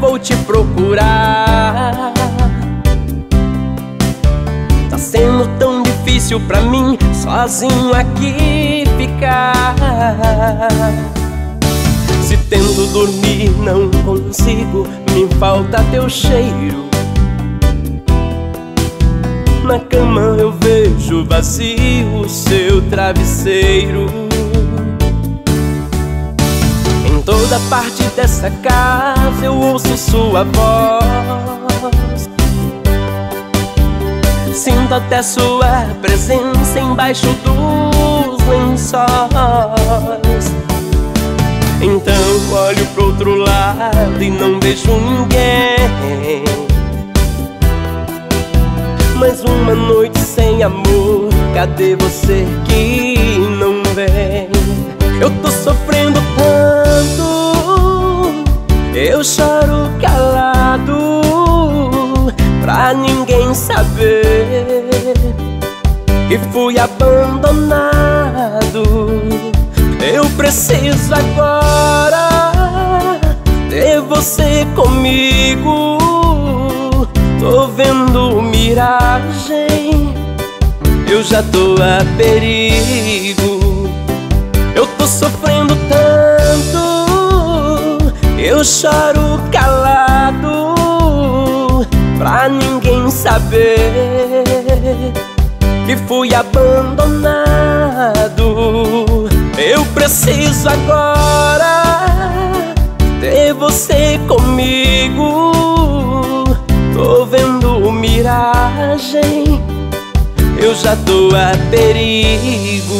vou te procurar. Tá sendo tão difícil pra mim sozinho aqui ficar. Se tento dormir, não consigo, me falta teu cheiro. Na cama eu vejo vazio o seu travesseiro. Toda parte dessa casa eu ouço sua voz. Sinto até sua presença embaixo dos lençóis. Então olho pro outro lado e não vejo ninguém. Mais uma noite sem amor, cadê você que não vem? Eu tô sofrendo eu choro calado, pra ninguém saber que fui abandonado. Eu preciso agora ter você comigo. Tô vendo miragem, eu já tô a perigo. Eu choro calado, pra ninguém saber que fui abandonado. Eu preciso agora ter você comigo. Tô vendo miragem, eu já tô a perigo.